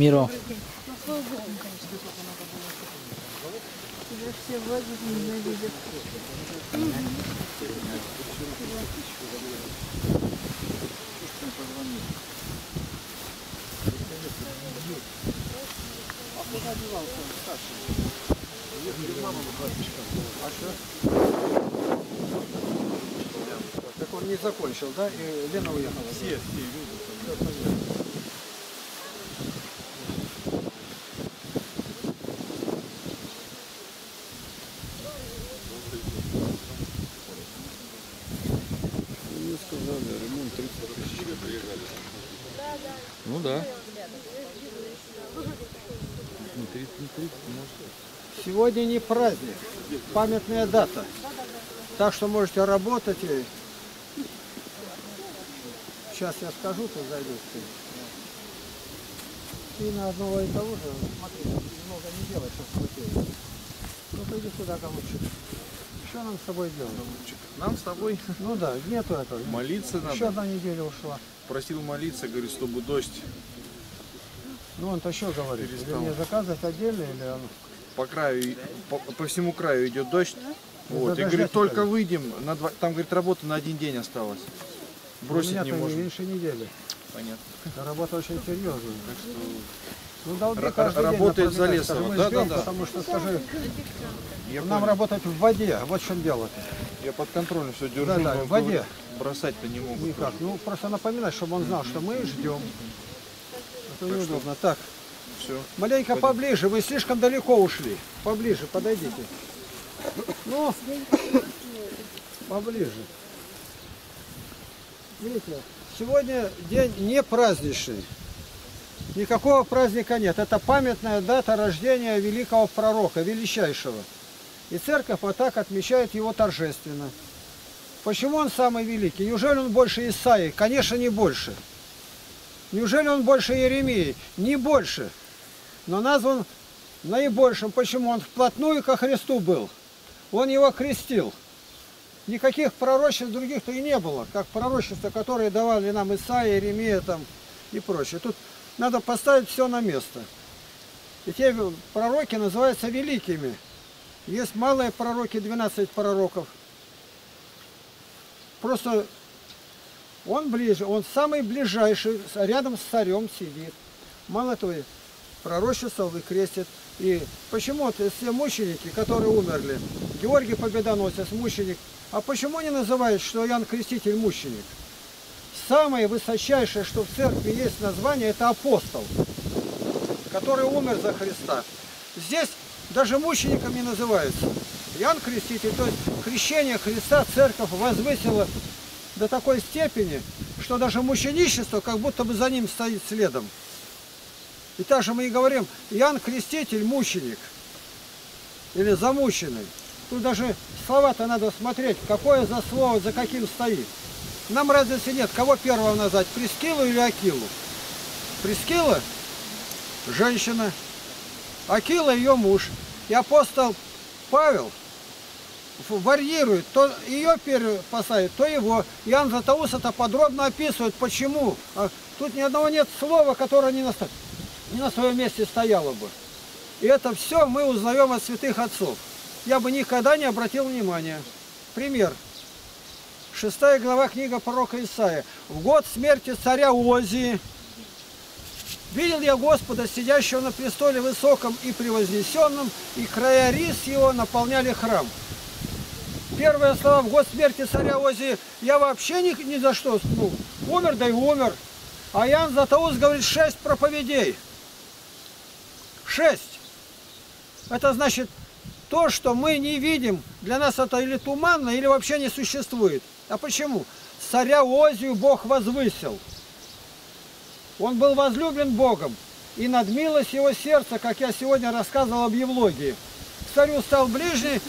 миру. Все. Так он не закончил, да? И Лена уехала. Все, Мне сказали, ремонт 30 тысяч. Ну да. Не 30, не 30, может. Сегодня не праздник, памятная дата. Так что можете работать. И... Сейчас я скажу, то зайдет. И на одного и того же, смотри, много не делай, что схватил. Ну иди сюда, голубчик. Что нам с тобой делать? Нам с тобой Ну да, нету этого. молиться Еще надо. одна неделя ушла. Просил молиться, говорит, чтобы дождь Ну он-то что говорит? Или Перестал. мне заказывать отдельно, или он... по краю, по, по всему краю идет дождь. Вот, и говорит, только выйдем, на два, там, говорит, работа на один день осталась. Бросить не можем. меньше недели. Понятно. Работа очень серьезная. Так что Ну, долги Р- каждый работает за лесом. Да, ждем, да, да. Потому что, скажи, я, нам понял. работать в воде. Вот в чем дело. я под контролем все держу, Да, да, в воде. бросать-то не могут. Никак. Ну, просто напоминать, чтобы он знал, что мы ждем. Это неудобно. Так, Все. маленько поближе. Вы слишком далеко ушли. Поближе, подойдите. Ну, поближе. Видите, сегодня день не праздничный. Никакого праздника нет. Это памятная дата рождения великого пророка, величайшего. И церковь вот так отмечает его торжественно. Почему он самый великий? Неужели он больше Исаии? Конечно, не больше. Неужели он больше Иеремии? Не больше. Но назван наибольшим. Почему? Он вплотную ко Христу был. Он его крестил. Никаких пророчеств других-то и не было, как пророчества, которые давали нам Исаия, Иеремия там и прочее. Тут надо поставить все на место. И те пророки называются великими. Есть малые пророки, 12 пророков. Просто он ближе, он самый ближайший, рядом с царем сидит. Мало того, пророчествовал и крестит. И почему-то все мученики, которые умерли, Георгий Победоносец, мученик, а почему не называют, что Иоанн Креститель мученик? Самое высочайшее, что в церкви есть название, это апостол, который умер за Христа. Здесь даже мучеником не называются. Иоанн Креститель, то есть крещение Христа церковь возвысила до такой степени, что даже мученичество как будто бы за ним стоит следом. И также мы и говорим, Иоанн Креститель мученик или замученный. Тут даже слова-то надо смотреть, какое за слово, за каким стоит. Нам разницы нет, кого первого назвать, Прескилу или Акилу. Прескила – женщина, Акила – ее муж. И апостол Павел варьирует, то ее поставит, то его. Иоанн Златоуст это подробно описывает, почему. А тут ни одного нет слова, которое не на, ста- не на своем месте стояло бы. И это все мы узнаем от святых отцов. Я бы никогда не обратил внимания. Пример. Шестая глава книга пророка Исаия. В год смерти царя Озии видел я Господа, сидящего на престоле высоком и превознесенном, и края рис его наполняли храм. Первые слова в год смерти царя Озии я вообще ни, ни за что, ну, умер, да и умер. А Ян Златоуст говорит шесть проповедей. Шесть. Это значит, то, что мы не видим, для нас это или туманно, или вообще не существует. А почему? Царя Озию Бог возвысил. Он был возлюблен Богом. И над милость его сердца, как я сегодня рассказывал об Евлогии. К царю стал ближний,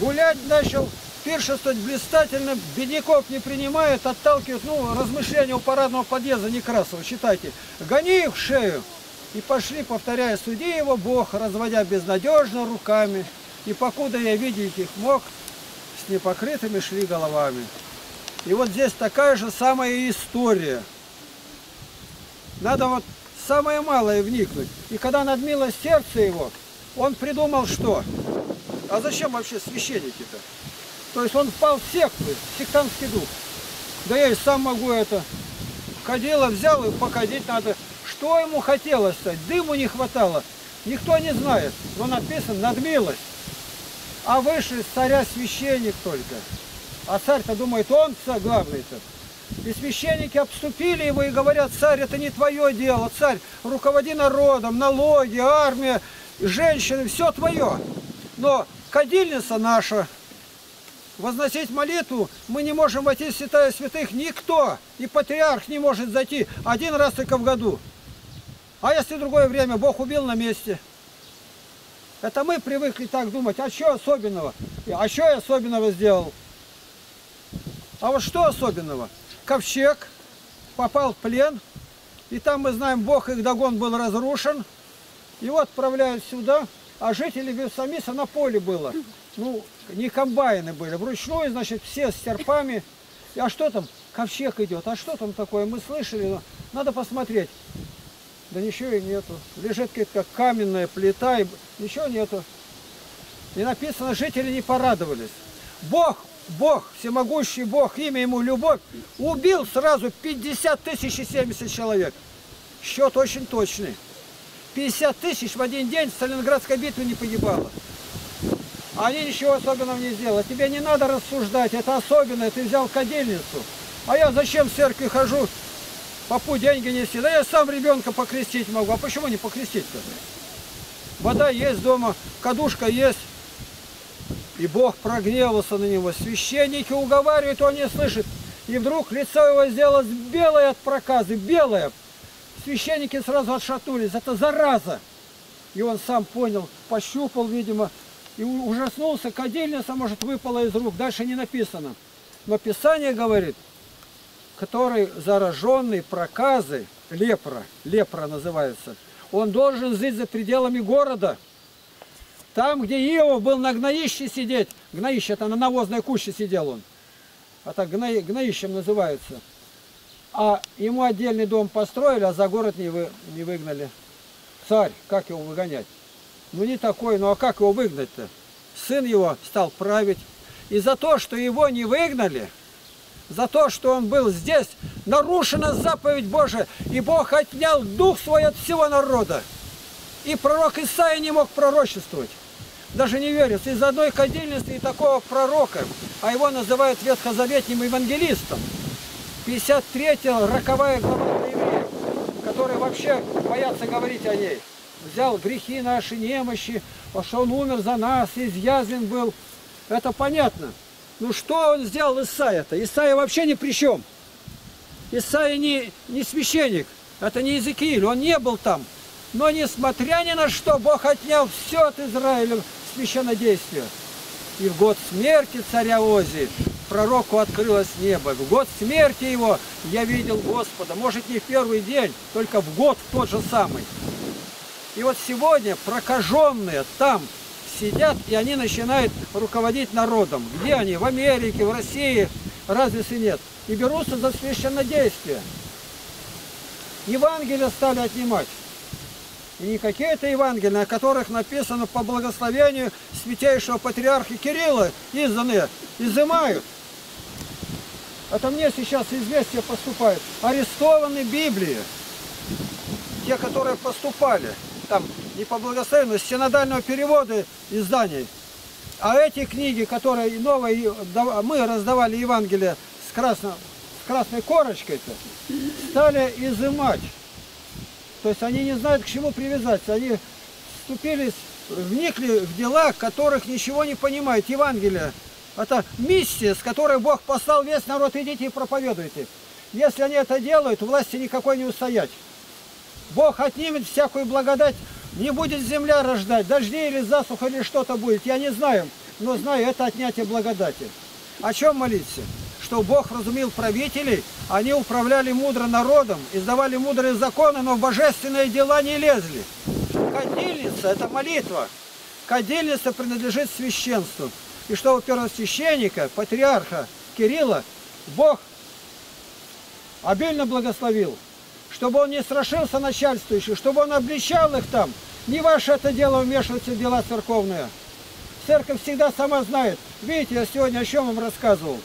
гулять начал, пиршествовать блистательно, бедняков не принимает, отталкивает, ну, размышления у парадного подъезда Некрасова, читайте. Гони их в шею. И пошли, повторяя, суди его Бог, разводя безнадежно руками. И покуда я видеть их мог, с непокрытыми шли головами. И вот здесь такая же самая история. Надо вот самое малое вникнуть. И когда надмилось сердце его, он придумал что? А зачем вообще священники-то? То есть он впал в секту, в сектантский дух. Да я и сам могу это. Кадила взял и покадить надо. Что ему хотелось-то? Дыму не хватало. Никто не знает. Но написано надмилость. А выше царя священник только. А царь-то думает, он главный-то. И священники обступили его и говорят, царь, это не твое дело, царь, руководи народом, налоги, армия, женщины, все твое. Но кадильница наша, возносить молитву, мы не можем войти в святая святых, никто, и патриарх не может зайти один раз только в году. А если другое время Бог убил на месте? Это мы привыкли так думать, а что особенного? А что я особенного сделал? А вот что особенного? Ковчег попал в плен, и там мы знаем, Бог их догон был разрушен, его отправляют сюда, а жители Весамиса на поле было. Ну, не комбайны были, вручную, значит, все с серпами. А что там? Ковчег идет. А что там такое? Мы слышали, надо посмотреть. Да ничего и нету. Лежит как каменная плита, и ничего нету. И написано, жители не порадовались. Бог, Бог, всемогущий Бог, имя ему любовь, убил сразу 50 тысяч и 70 человек. Счет очень точный. 50 тысяч в один день в Сталинградской битве не погибало. Они ничего особенного не сделали. Тебе не надо рассуждать, это особенное, ты взял кадильницу. А я зачем в церкви хожу, папу деньги нести? Да я сам ребенка покрестить могу. А почему не покрестить-то? Вода есть дома, кадушка есть. И Бог прогневался на него. Священники уговаривают, он не слышит. И вдруг лицо его сделалось белое от проказы, белое. Священники сразу отшатнулись. Это зараза. И он сам понял, пощупал, видимо, и ужаснулся, кадильница, может, выпала из рук. Дальше не написано. Но Писание говорит, который зараженный проказы, лепра, лепра называется, он должен жить за пределами города. Там, где Иов был на гноище сидеть, гноище это на навозной куще сидел он, а так гно, гноищем называется. А ему отдельный дом построили, а за город не, вы, не выгнали. Царь, как его выгонять? Ну не такой, ну а как его выгнать-то? Сын его стал править. И за то, что его не выгнали, за то, что он был здесь, нарушена заповедь Божия, и Бог отнял дух свой от всего народа. И пророк Исаия не мог пророчествовать. Даже не верится. Из одной кадильницы и такого пророка, а его называют ветхозаветним евангелистом. 53-я роковая глава для евреев, которые вообще боятся говорить о ней взял грехи наши, немощи, что он умер за нас, изъязвен был. Это понятно. Ну что он сделал Исаия-то? Исаия вообще ни при чем. Исаия не, не священник, это не Иезекииль, он не был там. Но несмотря ни на что, Бог отнял все от Израиля священнодействия. И в год смерти царя Ози пророку открылось небо. В год смерти его я видел Господа. Может не в первый день, только в год в тот же самый. И вот сегодня прокаженные там сидят, и они начинают руководить народом. Где они? В Америке, в России, разве нет? И берутся за священнодействие. Евангелие стали отнимать. И не какие-то Евангелия, на которых написано по благословению святейшего патриарха Кирилла, изданные, изымают. Это мне сейчас известие поступает. Арестованы Библии. Те, которые поступали там не по благословению, синодального перевода изданий. А эти книги, которые новые, мы раздавали Евангелие с, красно, с красной корочкой-то, стали изымать. То есть они не знают, к чему привязаться. Они вступили, вникли в дела, которых ничего не понимают. Евангелие – это миссия, с которой Бог послал весь народ, идите и проповедуйте. Если они это делают, власти никакой не устоять. Бог отнимет всякую благодать, не будет земля рождать, дожди или засуха или что-то будет, я не знаю, но знаю, это отнятие благодати. О чем молиться? Что Бог разумел правителей, они управляли мудро народом, издавали мудрые законы, но в божественные дела не лезли. Кадильница – это молитва. Кадильница принадлежит священству. И что у первосвященника, патриарха Кирилла, Бог обильно благословил. Чтобы он не страшился начальствующих, чтобы он обличал их там. Не ваше это дело вмешиваться в дела церковные. Церковь всегда сама знает. Видите, я сегодня о чем вам рассказывал.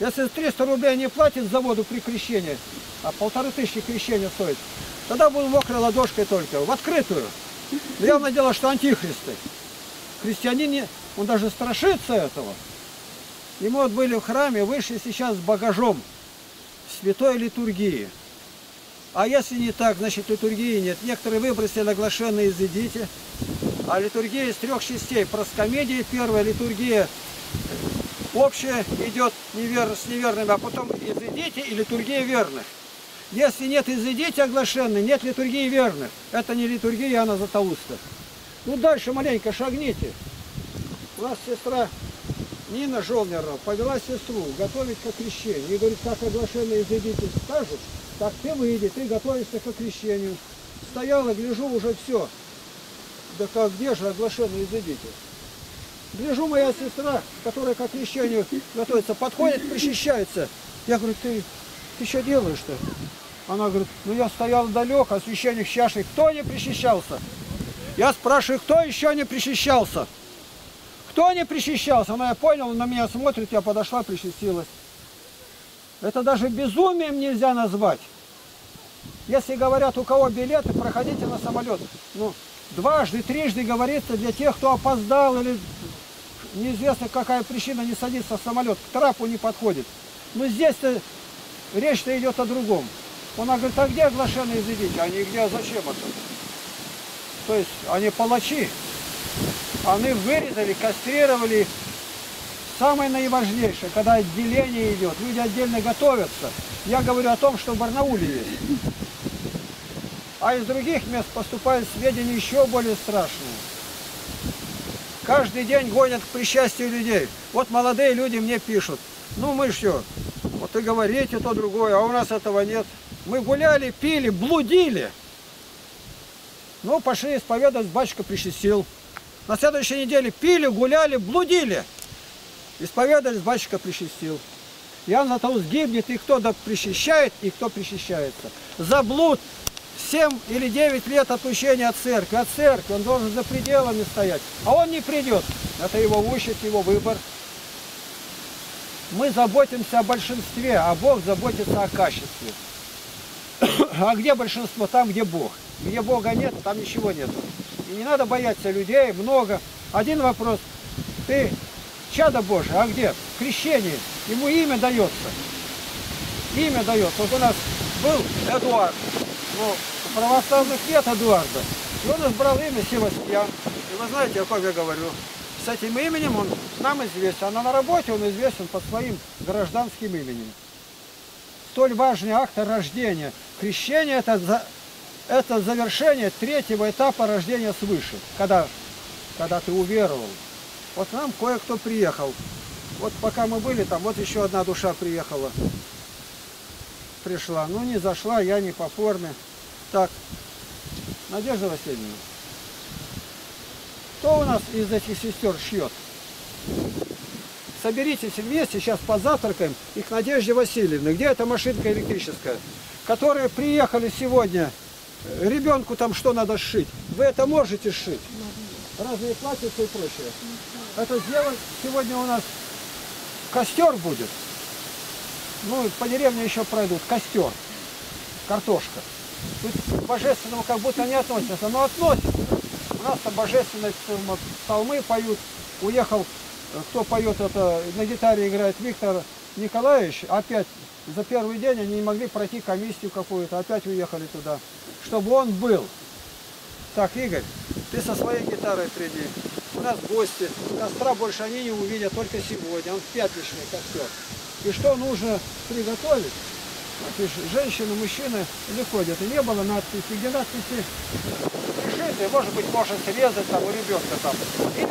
Если 300 рублей не платит за воду при крещении, а полторы тысячи крещения стоит, тогда буду мокрой ладошкой только, в открытую. Но явное дело, что антихристы. Христианин, он даже страшится этого. И мы вот были в храме, вышли сейчас с багажом святой литургии. А если не так, значит литургии нет. Некоторые выбросили оглашенные «Изыдите». А литургия из трех частей. Проскомедия первая, литургия общая идет невер... с неверными, а потом «Изыдите» и литургия верных. Если нет «Изыдите» оглашенной, нет литургии верных. Это не литургия Иоанна Златоуста. Ну дальше маленько шагните. У нас сестра Нина Жолнерова повела сестру готовить к крещению. И говорит, как оглашенные изыдите скажут, так ты выйди, ты готовишься к крещению. Стояла, гляжу, уже все. Да как где же оглашенные изыдите? Гляжу, моя сестра, которая к крещению готовится, подходит, причащается. Я говорю, ты, ты что делаешь-то? Она говорит, ну я стоял далеко, от священник с чашей. Кто не причащался? Я спрашиваю, кто еще не причащался? Кто не причащался? Она, я понял, на меня смотрит, я подошла, причастилась. Это даже безумием нельзя назвать. Если говорят, у кого билеты, проходите на самолет. Ну, дважды, трижды говорится для тех, кто опоздал или неизвестно какая причина не садится в самолет, к трапу не подходит. Но здесь-то речь-то идет о другом. Она говорит, а где оглашенные изыдите? Они где, а зачем это? То есть они палачи. Они вырезали, кастрировали. Самое наиважнейшее, когда отделение идет, люди отдельно готовятся. Я говорю о том, что в Барнауле есть. А из других мест поступают сведения еще более страшные. Каждый день гонят к причастию людей. Вот молодые люди мне пишут. Ну мы что, вот и говорите то другое, а у нас этого нет. Мы гуляли, пили, блудили. Ну, пошли исповедовать, батюшка причастил. На следующей неделе пили, гуляли, блудили. Исповедовались, батюшка причастил. Иоанн Златоуст гибнет, и кто да причащает, и кто причащается. За блуд 7 или 9 лет отпущения от церкви. От церкви он должен за пределами стоять. А он не придет. Это его участь, его выбор. Мы заботимся о большинстве, а Бог заботится о качестве. А где большинство? Там, где Бог. Где Бога нет, там ничего нет. И не надо бояться людей, много. Один вопрос. Ты чадо Божие, а где? В крещении. Ему имя дается. Имя дается. Вот у нас был Эдуард. Ну, православных нет Эдуарда. И он избрал имя Севастьян. И вы знаете, о ком я говорю. С этим именем он нам известен. А на работе он известен под своим гражданским именем. Столь важный акт рождения. Крещение это, за, это завершение третьего этапа рождения свыше. Когда, когда ты уверовал. Вот нам кое-кто приехал. Вот пока мы были там, вот еще одна душа приехала. Пришла. Ну, не зашла, я не по форме. Так, Надежда Васильевна, кто у нас из этих сестер шьет? Соберитесь вместе, сейчас позавтракаем, и к Надежде Васильевне. Где эта машинка электрическая? Которые приехали сегодня, ребенку там что надо сшить? Вы это можете сшить? Разные платьица и прочее. Это сделать сегодня у нас костер будет. Ну, по деревне еще пройдут. Костер. Картошка. Тут к божественному как будто не относятся, но относятся. У нас там божественные псалмы поют. Уехал, э, кто поет это, на гитаре играет Виктор Николаевич. Опять за первый день они не могли пройти комиссию какую-то. Опять уехали туда. Чтобы он был. Так, Игорь, ты со своей гитарой приди. У нас гости. Костра больше они не увидят, только сегодня. Он пятничный костер. И что нужно приготовить? Женщины, мужчины выходят. И не было надписи. Где надписи пришитые, может быть, можно срезать там у ребенка там. Или.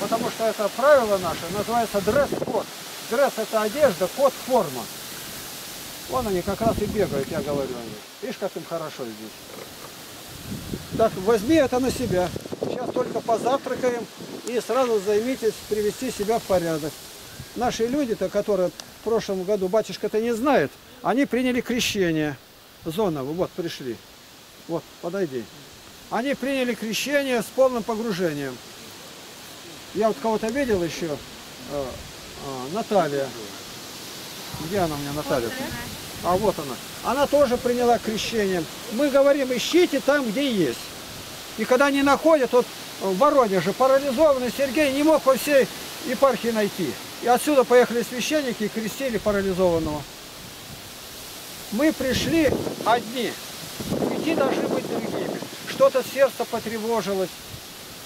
Потому что это правило наше называется дресс-код. Дресс это одежда, код форма. Вон они как раз и бегают, я говорю они. Видишь, как им хорошо здесь. Так, возьми это на себя. Сейчас только позавтракаем и сразу займитесь привести себя в порядок. Наши люди-то, которые в прошлом году батюшка-то не знает, они приняли крещение. Зоновы, вот пришли. Вот, подойди. Они приняли крещение с полным погружением. Я вот кого-то видел еще, э, э, Наталья. Где она у меня, Наталья? А вот она. Она тоже приняла крещение. Мы говорим, ищите там, где есть. И когда не находят, вот в Воронеже парализованный Сергей не мог во всей епархии найти. И отсюда поехали священники и крестили парализованного. Мы пришли одни. Идти должны быть другими. Что-то сердце потревожилось,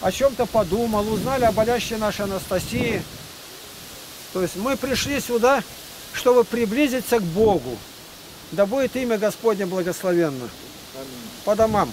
о чем-то подумал, узнали о болящей нашей Анастасии. То есть мы пришли сюда, чтобы приблизиться к Богу. Да будет имя Господне благословенно. По домам.